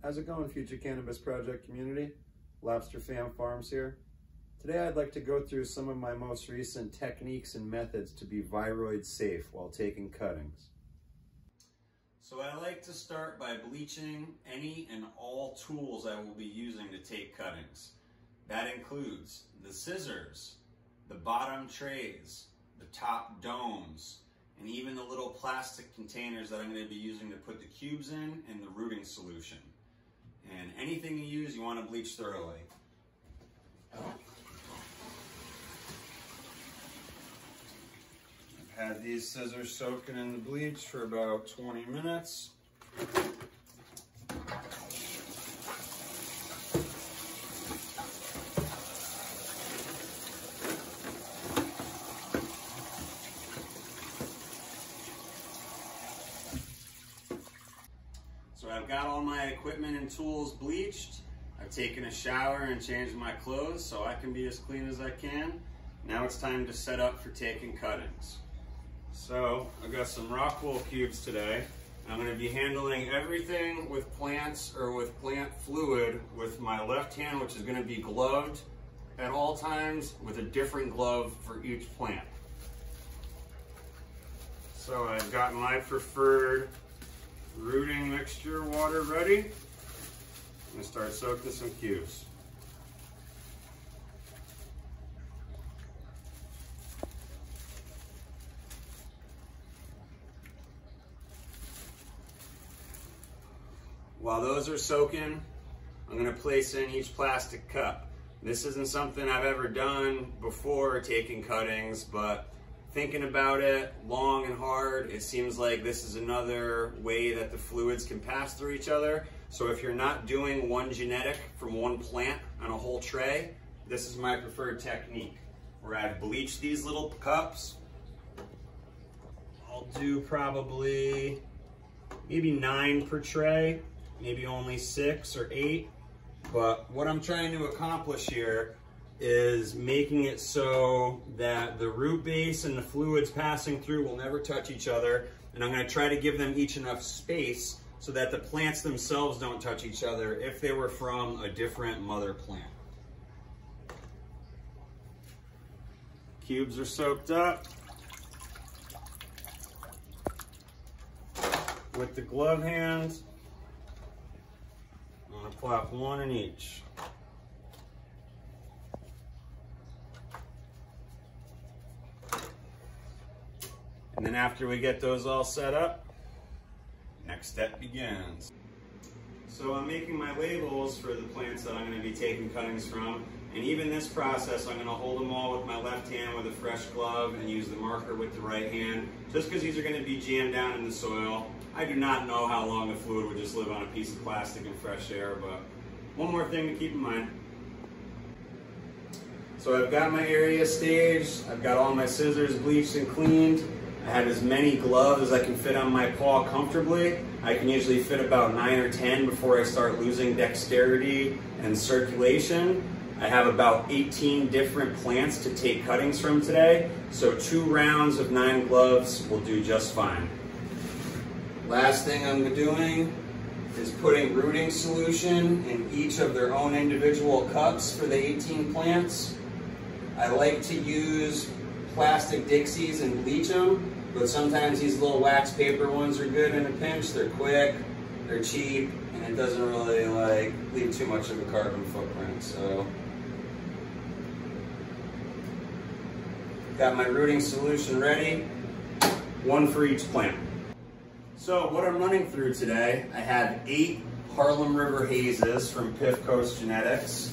How's it going, Future Cannabis Project community? Lobster Fam Farms here. Today I'd like to go through some of my most recent techniques and methods to be viroid safe while taking cuttings. So I like to start by bleaching any and all tools I will be using to take cuttings. That includes the scissors, the bottom trays, the top domes, and even the little plastic containers that I'm going to be using to put the cubes in and the rooting solution. And anything you use, you want to bleach thoroughly. I've had these scissors soaking in the bleach for about 20 minutes. I've got all my equipment and tools bleached. I've taken a shower and changed my clothes so I can be as clean as I can. Now it's time to set up for taking cuttings. So I've got some rock wool cubes today. I'm gonna be handling everything with plants or with plant fluid with my left hand, which is gonna be gloved at all times with a different glove for each plant. So I've got my preferred rooting mixture water ready. I'm gonna start soaking some cubes. While those are soaking, I'm gonna place in each plastic cup. This isn't something I've ever done before taking cuttings, but thinking about it long and hard, it seems like this is another way that the fluids can pass through each other. So if you're not doing one genetic from one plant on a whole tray, this is my preferred technique, where I've bleached these little cups. I'll do probably maybe nine per tray, maybe only six or eight. But what I'm trying to accomplish here is making it so that the root base and the fluids passing through will never touch each other. And I'm gonna try to give them each enough space so that the plants themselves don't touch each other if they were from a different mother plant. Cubes are soaked up. With the glove hands, I'm gonna plop one in each. And then after we get those all set up, next step begins. So I'm making my labels for the plants that I'm gonna be taking cuttings from. And even this process, I'm gonna hold them all with my left hand with a fresh glove and use the marker with the right hand. Just because these are gonna be jammed down in the soil. I do not know how long the fluid would just live on a piece of plastic in fresh air, but one more thing to keep in mind. So I've got my area staged, I've got all my scissors bleached and cleaned. I have as many gloves as I can fit on my paw comfortably. I can usually fit about nine or 10 before I start losing dexterity and circulation. I have about 18 different plants to take cuttings from today, so two rounds of nine gloves will do just fine. Last thing I'm doing is putting rooting solution in each of their own individual cups for the 18 plants. I like to use plastic Dixies and bleach them, but sometimes these little wax paper ones are good in a pinch. They're quick, they're cheap, and it doesn't really like leave too much of a carbon footprint. So, got my rooting solution ready, one for each plant. So what I'm running through today, I have eight Harlem River Hazes from Piff Coast Genetics.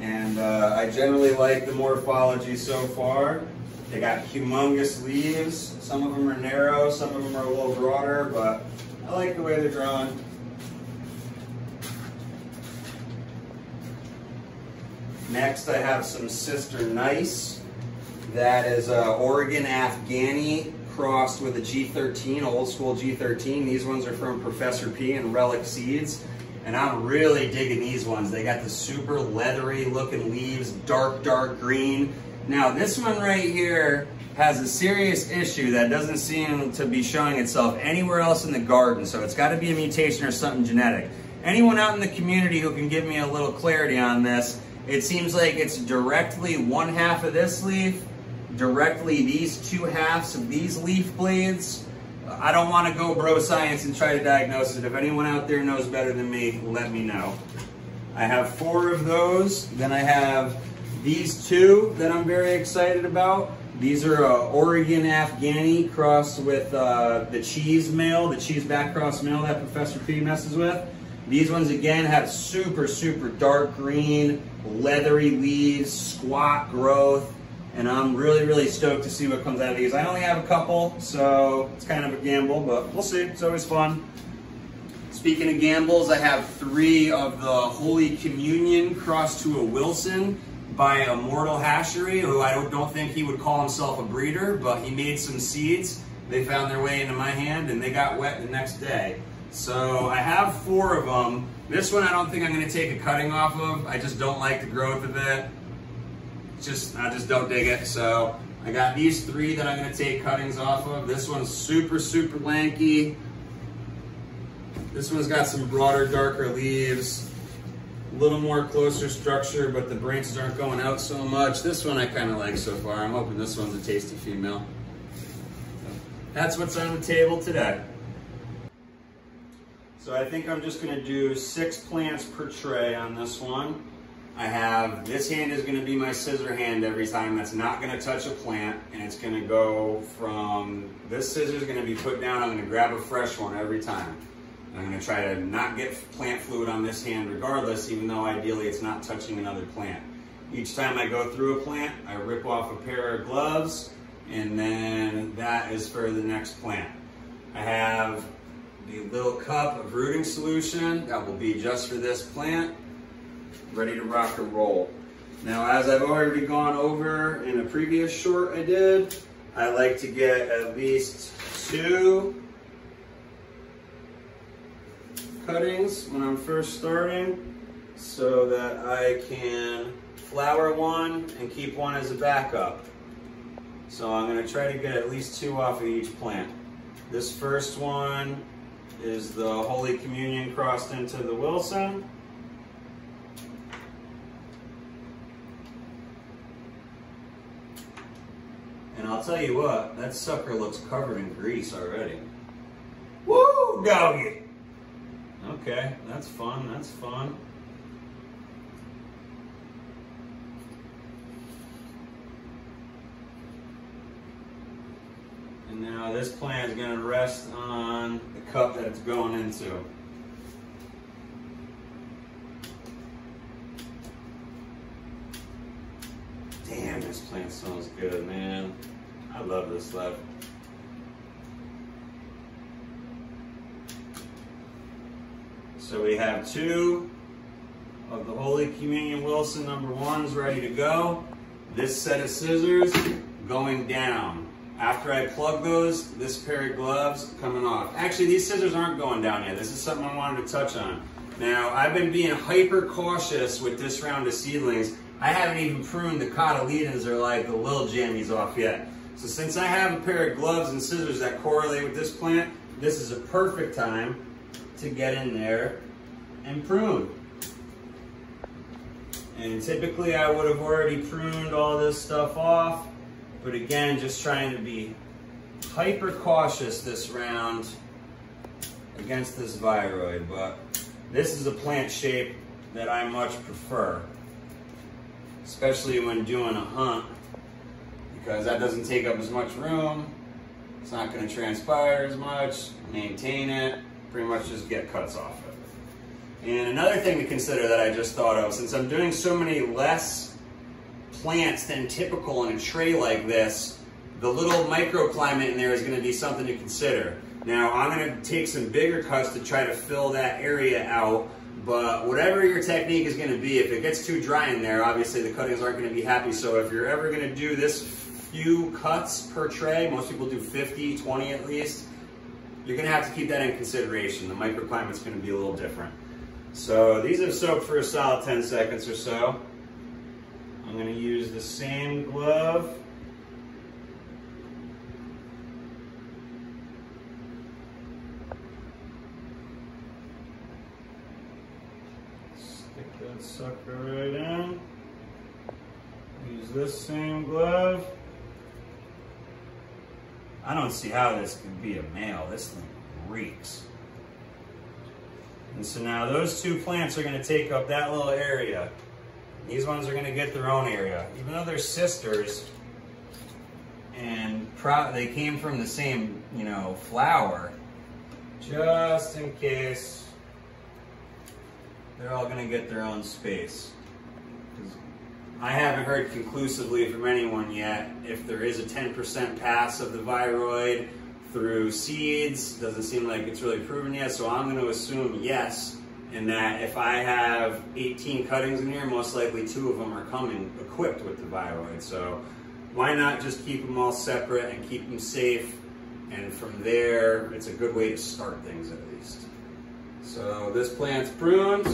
And uh, I generally like the morphology so far. They got humongous leaves. Some of them are narrow, some of them are a little broader, but I like the way they're drawn. Next, I have some Sister Nice. That is uh, Oregon Afghani crossed with a G13, old school G13. These ones are from Professor P and Relic Seeds. And I'm really digging these ones. They got the super leathery looking leaves, dark, dark green. Now this one right here has a serious issue that doesn't seem to be showing itself anywhere else in the garden. So it's gotta be a mutation or something genetic. anyone out in the community who can give me a little clarity on this, it seems like it's directly one half of this leaf, directly these two halves of these leaf blades. I don't want to go bro science and try to diagnose it. If anyone out there knows better than me, let me know. I have four of those. Then I have these two that I'm very excited about. These are uh, Oregon Afghani crossed with uh, the cheese male, the cheese back cross that Professor P messes with. These ones again have super, super dark green, leathery leaves, squat growth, and I'm really, really stoked to see what comes out of these. I only have a couple, so it's kind of a gamble, but we'll see. It's always fun. Speaking of gambles, I have three of the Holy Communion crossed to a Wilson by a mortal Hashery, who I don't think he would call himself a breeder, but he made some seeds. They found their way into my hand and they got wet the next day. So I have four of them. This one I don't think I'm gonna take a cutting off of. I just don't like the growth of it. just, I just don't dig it. So I got these three that I'm gonna take cuttings off of. This one's super, super lanky. This one's got some broader, darker leaves. A little more closer structure, but the branches aren't going out so much. This one I kind of like so far. I'm hoping this one's a tasty female. That's what's on the table today. So I think I'm just gonna do six plants per tray on this one. I have, this hand is gonna be my scissor hand every time. That's not gonna touch a plant. And it's gonna go from, this scissor is gonna be put down. I'm gonna grab a fresh one every time. I'm going to try to not get plant fluid on this hand regardless, even though ideally it's not touching another plant. Each time I go through a plant, I rip off a pair of gloves, and then that is for the next plant. I have the little cup of rooting solution that will be just for this plant, ready to rock and roll. Now, as I've already gone over in a previous short I did, I like to get at least two cuttings when I'm first starting so that I can flower one and keep one as a backup. So I'm going to try to get at least two off of each plant. This first one is the Holy Communion crossed into the Wilson. And I'll tell you what, that sucker looks covered in grease already. Woo, doggy! Okay, that's fun, that's fun. And now this plant is going to rest on the cup that it's going into. Damn, this plant smells good, man. I love this stuff. So we have two of the Holy Communion Wilson number ones ready to go. This set of scissors going down. After I plug those, this pair of gloves coming off. Actually, these scissors aren't going down yet. This is something I wanted to touch on. Now, I've been being hyper cautious with this round of seedlings. I haven't even pruned the cotyledons or like the little jammies off yet. So since I have a pair of gloves and scissors that correlate with this plant, this is a perfect time to get in there and prune. And typically I would have already pruned all this stuff off, but again, just trying to be hyper cautious this round against this viroid, but this is a plant shape that I much prefer, especially when doing a hunt, because that doesn't take up as much room, it's not going to transpire as much, maintain it, pretty much just get cuts off it. And another thing to consider that I just thought of, since I'm doing so many less plants than typical in a tray like this, the little microclimate in there is going to be something to consider. Now I'm going to take some bigger cuts to try to fill that area out, but whatever your technique is going to be, if it gets too dry in there, obviously the cuttings aren't going to be happy. So if you're ever going to do this few cuts per tray, most people do 50, 20 at least, you're gonna have to keep that in consideration. The microclimate's gonna be a little different. So these have soaked for a solid 10 seconds or so. I'm gonna use the same glove. Stick that sucker right in. Use this same glove. I don't see how this could be a male. This thing reeks. And so now those two plants are gonna take up that little area. These ones are gonna get their own area. Even though they're sisters and they came from the same, you know, flower, just in case they're all gonna get their own space. I haven't heard conclusively from anyone yet if there is a 10% pass of the viroid through seeds. Doesn't seem like it's really proven yet, so I'm going to assume yes, And that if I have 18 cuttings in here, most likely two of them are coming equipped with the viroid. So why not just keep them all separate and keep them safe? And from there, it's a good way to start things at least. So this plant's pruned,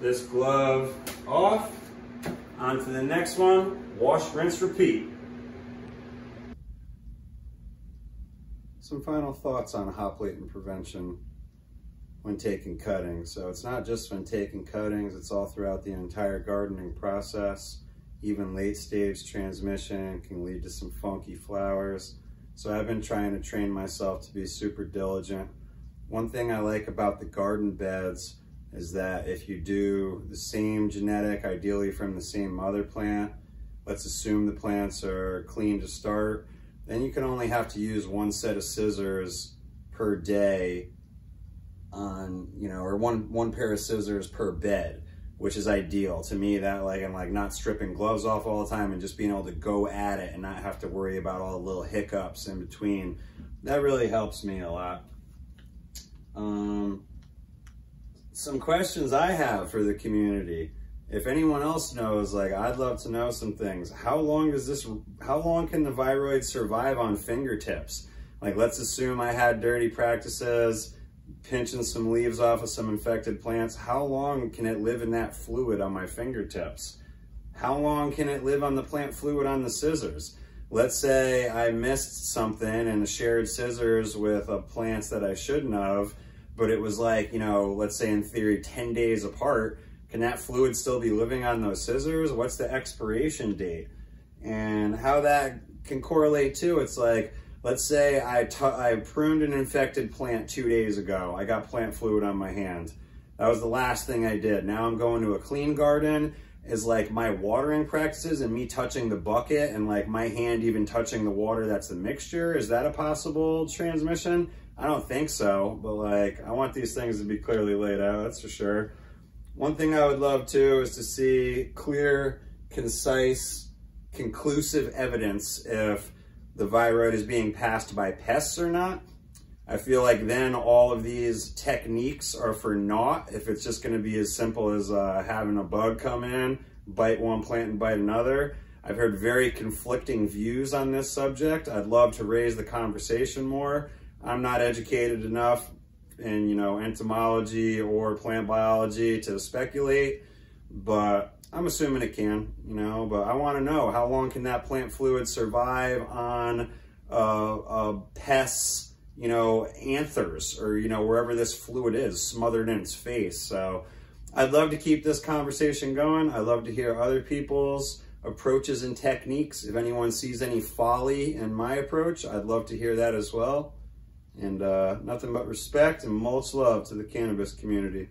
this glove off. On to the next one, wash, rinse, repeat. Some final thoughts on hot hop latent prevention when taking cuttings. So it's not just when taking cuttings, it's all throughout the entire gardening process. Even late stage transmission can lead to some funky flowers. So I've been trying to train myself to be super diligent. One thing I like about the garden beds is that if you do the same genetic, ideally from the same mother plant, let's assume the plants are clean to start, then you can only have to use one set of scissors per day on, you know, or one, one pair of scissors per bed, which is ideal. To me, that like, I'm like not stripping gloves off all the time and just being able to go at it and not have to worry about all the little hiccups in between. That really helps me a lot. Um, some questions I have for the community. If anyone else knows, like I'd love to know some things. How long does this, how long can the viroid survive on fingertips? Like let's assume I had dirty practices, pinching some leaves off of some infected plants. How long can it live in that fluid on my fingertips? How long can it live on the plant fluid on the scissors? Let's say I missed something and shared scissors with a plants that I shouldn't have but it was like, you know, let's say in theory 10 days apart, can that fluid still be living on those scissors? What's the expiration date? And how that can correlate to, it's like, let's say I, I pruned an infected plant two days ago. I got plant fluid on my hand. That was the last thing I did. Now I'm going to a clean garden is like my watering practices and me touching the bucket and like my hand even touching the water that's the mixture. Is that a possible transmission? I don't think so, but like, I want these things to be clearly laid out, that's for sure. One thing I would love too is to see clear, concise, conclusive evidence if the viroid is being passed by pests or not. I feel like then all of these techniques are for naught if it's just gonna be as simple as uh, having a bug come in, bite one plant and bite another. I've heard very conflicting views on this subject. I'd love to raise the conversation more. I'm not educated enough in, you know, entomology or plant biology to speculate, but I'm assuming it can, you know, but I want to know how long can that plant fluid survive on uh, a pest's, you know, anthers or, you know, wherever this fluid is smothered in its face. So I'd love to keep this conversation going. I'd love to hear other people's approaches and techniques. If anyone sees any folly in my approach, I'd love to hear that as well. And uh, nothing but respect and much love to the cannabis community.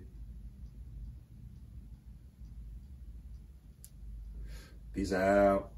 Peace out.